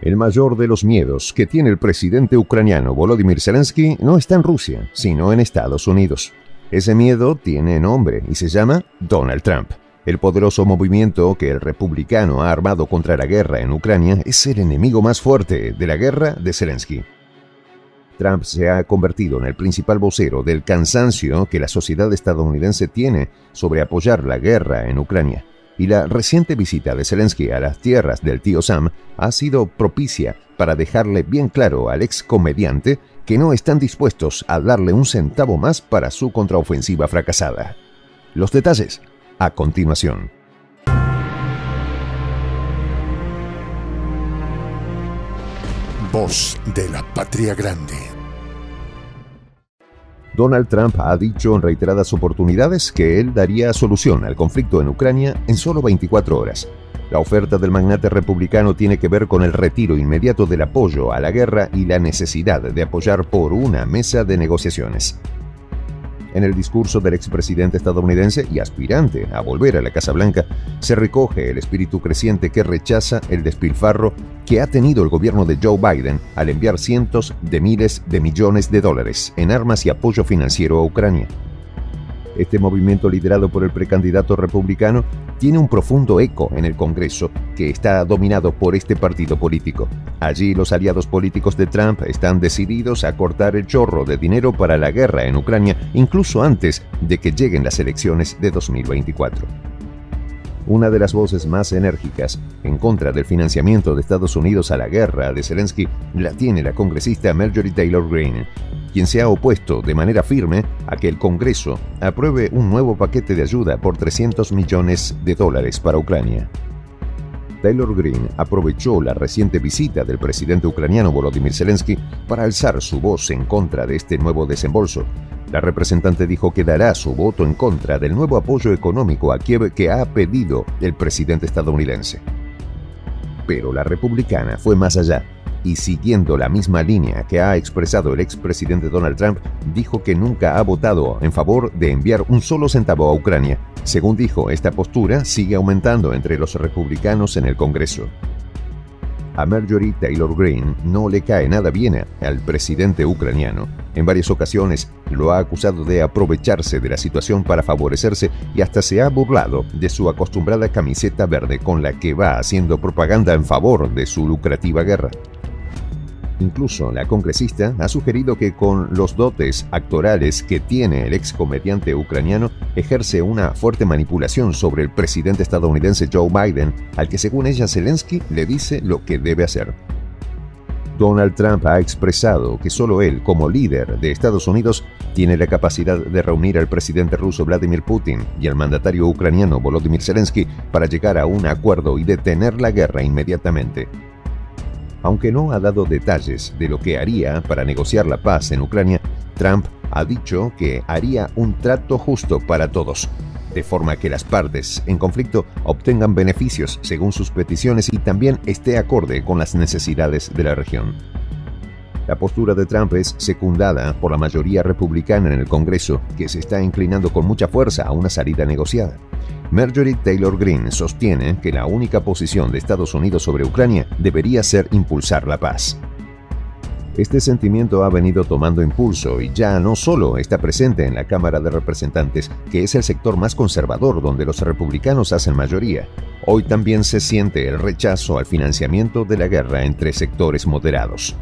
El mayor de los miedos que tiene el presidente ucraniano Volodymyr Zelensky no está en Rusia, sino en Estados Unidos. Ese miedo tiene nombre y se llama Donald Trump. El poderoso movimiento que el republicano ha armado contra la guerra en Ucrania es el enemigo más fuerte de la guerra de Zelensky. Trump se ha convertido en el principal vocero del cansancio que la sociedad estadounidense tiene sobre apoyar la guerra en Ucrania. Y la reciente visita de Zelensky a las tierras del tío Sam ha sido propicia para dejarle bien claro al ex comediante que no están dispuestos a darle un centavo más para su contraofensiva fracasada. Los detalles a continuación. Voz de la Patria Grande. Donald Trump ha dicho en reiteradas oportunidades que él daría solución al conflicto en Ucrania en solo 24 horas. La oferta del magnate republicano tiene que ver con el retiro inmediato del apoyo a la guerra y la necesidad de apoyar por una mesa de negociaciones. En el discurso del expresidente estadounidense y aspirante a volver a la Casa Blanca, se recoge el espíritu creciente que rechaza el despilfarro que ha tenido el gobierno de Joe Biden al enviar cientos de miles de millones de dólares en armas y apoyo financiero a Ucrania. Este movimiento liderado por el precandidato republicano tiene un profundo eco en el Congreso, que está dominado por este partido político. Allí los aliados políticos de Trump están decididos a cortar el chorro de dinero para la guerra en Ucrania, incluso antes de que lleguen las elecciones de 2024. Una de las voces más enérgicas en contra del financiamiento de Estados Unidos a la guerra de Zelensky la tiene la congresista Marjorie Taylor Greene, quien se ha opuesto de manera firme a que el Congreso apruebe un nuevo paquete de ayuda por 300 millones de dólares para Ucrania. Taylor Green aprovechó la reciente visita del presidente ucraniano Volodymyr Zelensky para alzar su voz en contra de este nuevo desembolso. La representante dijo que dará su voto en contra del nuevo apoyo económico a Kiev que ha pedido el presidente estadounidense. Pero la republicana fue más allá y siguiendo la misma línea que ha expresado el expresidente Donald Trump, dijo que nunca ha votado en favor de enviar un solo centavo a Ucrania. Según dijo, esta postura sigue aumentando entre los republicanos en el Congreso. A Marjorie Taylor Greene no le cae nada bien al presidente ucraniano. En varias ocasiones lo ha acusado de aprovecharse de la situación para favorecerse y hasta se ha burlado de su acostumbrada camiseta verde con la que va haciendo propaganda en favor de su lucrativa guerra. Incluso la congresista ha sugerido que con los dotes actorales que tiene el ex comediante ucraniano, ejerce una fuerte manipulación sobre el presidente estadounidense Joe Biden, al que según ella Zelensky le dice lo que debe hacer. Donald Trump ha expresado que solo él, como líder de Estados Unidos, tiene la capacidad de reunir al presidente ruso Vladimir Putin y al mandatario ucraniano Volodymyr Zelensky para llegar a un acuerdo y detener la guerra inmediatamente. Aunque no ha dado detalles de lo que haría para negociar la paz en Ucrania, Trump ha dicho que haría un trato justo para todos, de forma que las partes en conflicto obtengan beneficios según sus peticiones y también esté acorde con las necesidades de la región. La postura de Trump es secundada por la mayoría republicana en el Congreso, que se está inclinando con mucha fuerza a una salida negociada. Marjorie Taylor Greene sostiene que la única posición de Estados Unidos sobre Ucrania debería ser impulsar la paz. Este sentimiento ha venido tomando impulso y ya no solo está presente en la Cámara de Representantes, que es el sector más conservador donde los republicanos hacen mayoría. Hoy también se siente el rechazo al financiamiento de la guerra entre sectores moderados.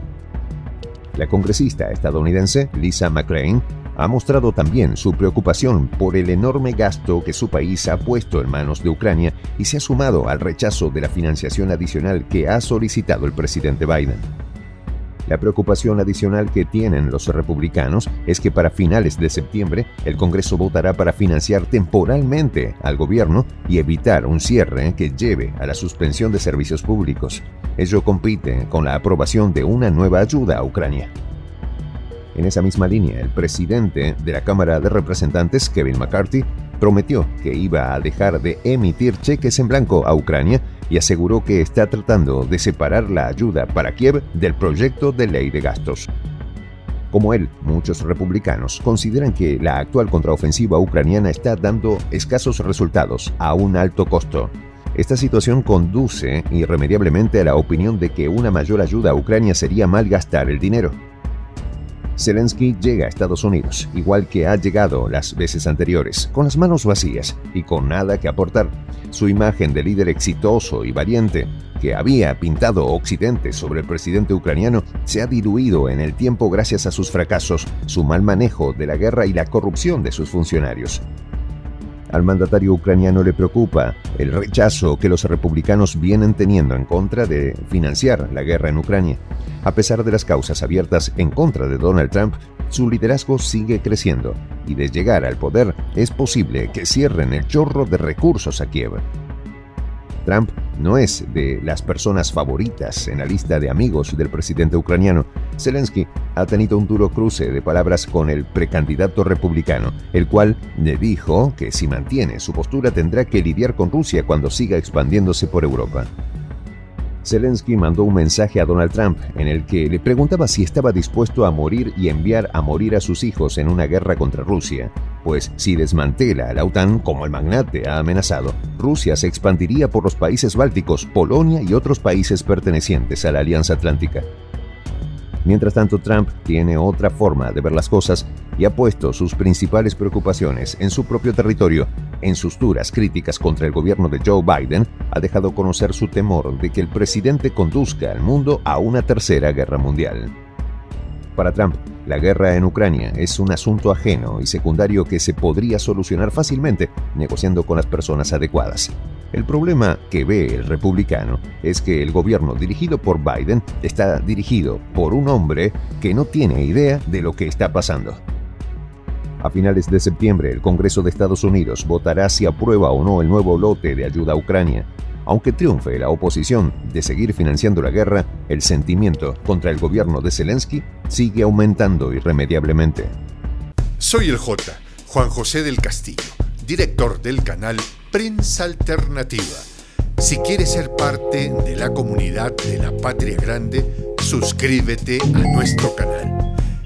La congresista estadounidense Lisa McClain ha mostrado también su preocupación por el enorme gasto que su país ha puesto en manos de Ucrania y se ha sumado al rechazo de la financiación adicional que ha solicitado el presidente Biden. La preocupación adicional que tienen los republicanos es que para finales de septiembre el Congreso votará para financiar temporalmente al gobierno y evitar un cierre que lleve a la suspensión de servicios públicos. Ello compite con la aprobación de una nueva ayuda a Ucrania. En esa misma línea, el presidente de la Cámara de Representantes, Kevin McCarthy, prometió que iba a dejar de emitir cheques en blanco a Ucrania y aseguró que está tratando de separar la ayuda para Kiev del proyecto de ley de gastos. Como él, muchos republicanos consideran que la actual contraofensiva ucraniana está dando escasos resultados a un alto costo. Esta situación conduce irremediablemente a la opinión de que una mayor ayuda a Ucrania sería malgastar el dinero. Zelensky llega a Estados Unidos, igual que ha llegado las veces anteriores, con las manos vacías y con nada que aportar. Su imagen de líder exitoso y valiente, que había pintado Occidente sobre el presidente ucraniano, se ha diluido en el tiempo gracias a sus fracasos, su mal manejo de la guerra y la corrupción de sus funcionarios. Al mandatario ucraniano le preocupa el rechazo que los republicanos vienen teniendo en contra de financiar la guerra en Ucrania. A pesar de las causas abiertas en contra de Donald Trump, su liderazgo sigue creciendo y de llegar al poder es posible que cierren el chorro de recursos a Kiev. Trump no es de las personas favoritas en la lista de amigos del presidente ucraniano. Zelensky ha tenido un duro cruce de palabras con el precandidato republicano, el cual le dijo que si mantiene su postura tendrá que lidiar con Rusia cuando siga expandiéndose por Europa. Zelensky mandó un mensaje a Donald Trump en el que le preguntaba si estaba dispuesto a morir y enviar a morir a sus hijos en una guerra contra Rusia, pues si desmantela a la OTAN como el magnate ha amenazado, Rusia se expandiría por los países bálticos, Polonia y otros países pertenecientes a la Alianza Atlántica. Mientras tanto, Trump tiene otra forma de ver las cosas y ha puesto sus principales preocupaciones en su propio territorio. En sus duras críticas contra el gobierno de Joe Biden, ha dejado conocer su temor de que el presidente conduzca al mundo a una tercera guerra mundial. Para Trump, la guerra en Ucrania es un asunto ajeno y secundario que se podría solucionar fácilmente negociando con las personas adecuadas. El problema que ve el republicano es que el gobierno dirigido por Biden está dirigido por un hombre que no tiene idea de lo que está pasando. A finales de septiembre, el Congreso de Estados Unidos votará si aprueba o no el nuevo lote de ayuda a Ucrania. Aunque triunfe la oposición de seguir financiando la guerra, el sentimiento contra el gobierno de Zelensky sigue aumentando irremediablemente. Soy el J, Juan José del Castillo, director del canal Prensa Alternativa. Si quieres ser parte de la comunidad de la Patria Grande, suscríbete a nuestro canal.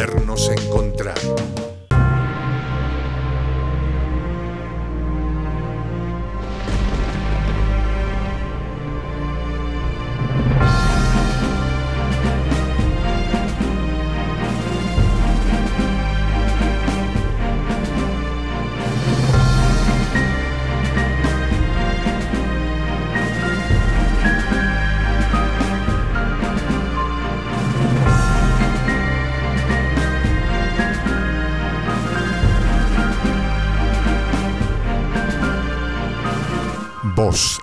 volvernos a encontrar.